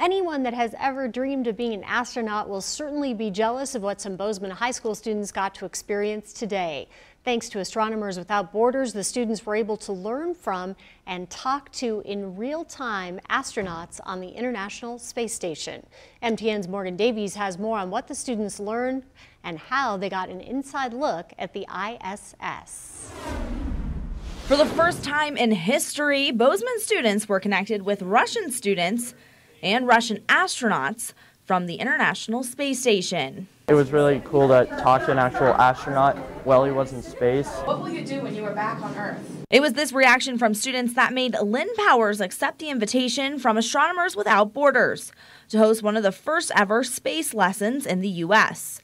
Anyone that has ever dreamed of being an astronaut will certainly be jealous of what some Bozeman High School students got to experience today. Thanks to Astronomers Without Borders, the students were able to learn from and talk to in real time astronauts on the International Space Station. MTN's Morgan Davies has more on what the students learned and how they got an inside look at the ISS. For the first time in history, Bozeman students were connected with Russian students and Russian astronauts from the International Space Station. It was really cool to talk to an actual astronaut while he was in space. What will you do when you are back on Earth? It was this reaction from students that made Lynn Powers accept the invitation from Astronomers Without Borders to host one of the first ever space lessons in the U.S.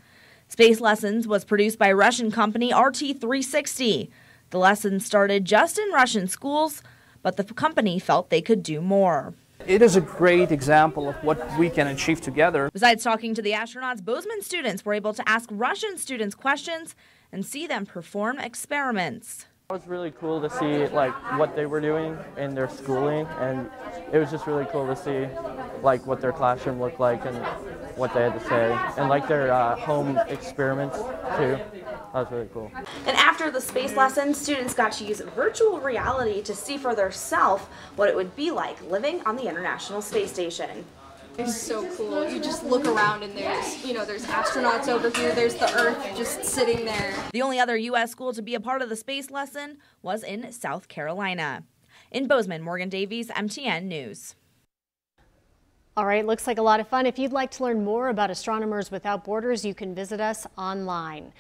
Space Lessons was produced by Russian company RT360. The lessons started just in Russian schools, but the company felt they could do more. It is a great example of what we can achieve together. Besides talking to the astronauts, Bozeman students were able to ask Russian students questions and see them perform experiments. It was really cool to see like what they were doing in their schooling and it was just really cool to see like what their classroom looked like and what they had to say and like their uh, home experiments too. That was really cool. And after the space lesson, students got to use virtual reality to see for themselves what it would be like living on the International Space Station. It's so cool. You just look around and there's, you know, there's astronauts over here, there's the Earth just sitting there. The only other U.S. school to be a part of the space lesson was in South Carolina. In Bozeman, Morgan Davies, MTN News. All right, looks like a lot of fun. If you'd like to learn more about Astronomers Without Borders, you can visit us online.